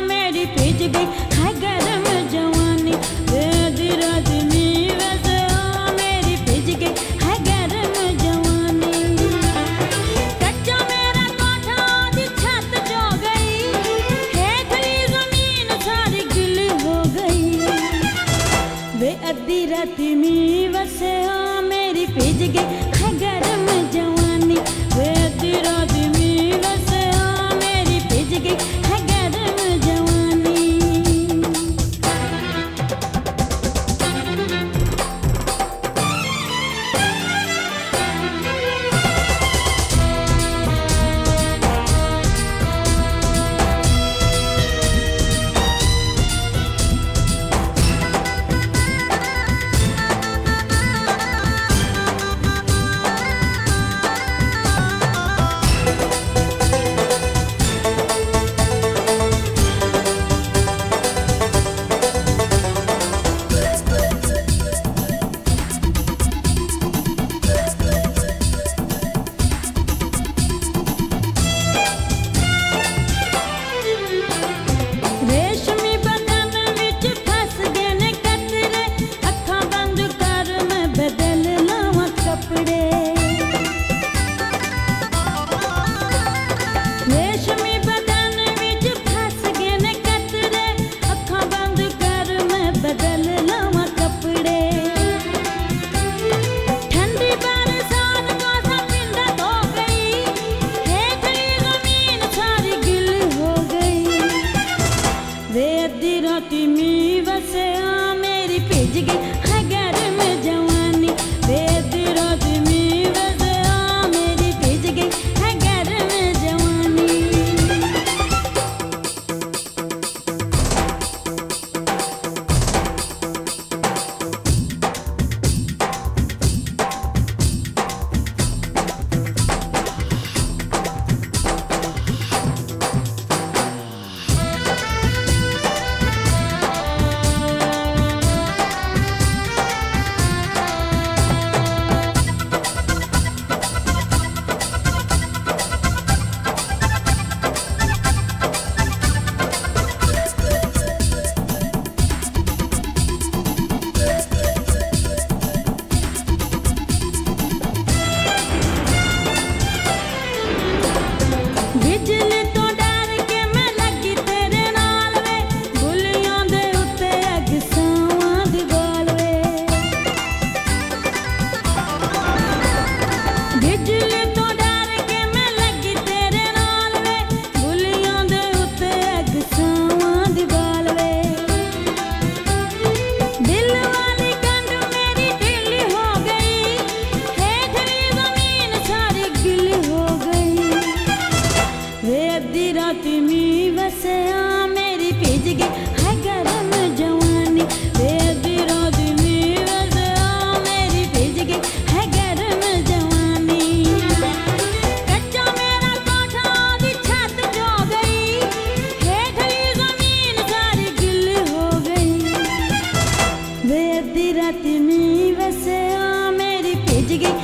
मेरी पिज गई। है गरम जवानी वेद मेरी पिज गई। है गरम जवानी कच्चा मेरा छत जो गई। हेठली ज़मीन सारी गिल हो गई। वे अधी रात में digging